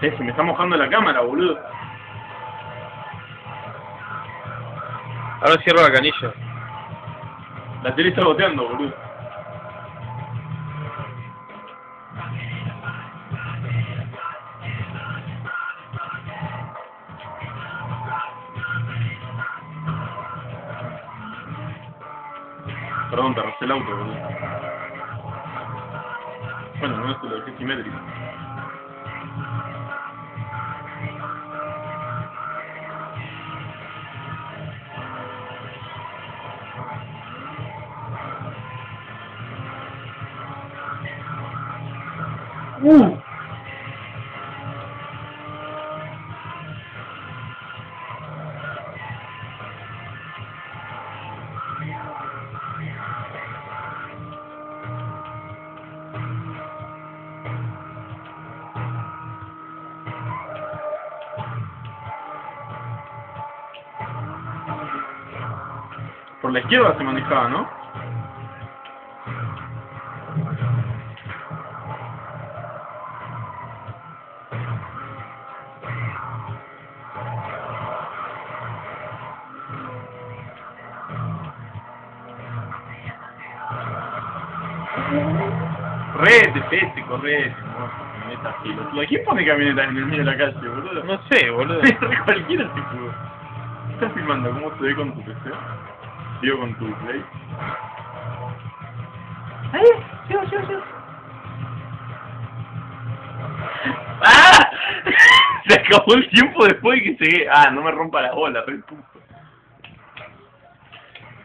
Che, se me está mojando la cámara, boludo. Ahora cierro la canilla. La tele está goteando, boludo. Perdón, te arrastré el auto, boludo. Bueno, no, esto lo dejé simétrico. Por la izquierda se manejaba, ¿no? Pete, correte, mozo, camioneta pelotuda. ¿Quién pone camionetas en el medio de la calle, boludo? No sé, boludo. Cualquiera tipo. ¿Qué estás filmando? ¿Cómo se ve con tu PC? Digo con tu play. ¡Ahí! ¡Llego, llego, llego! ¡Ah! Se acabó el tiempo después de que llegué. Ah, no me rompa la bola, re puto.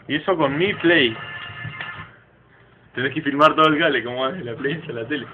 Y eso con mi play. Tenés que filmar todo el gale, como es la play a la tele.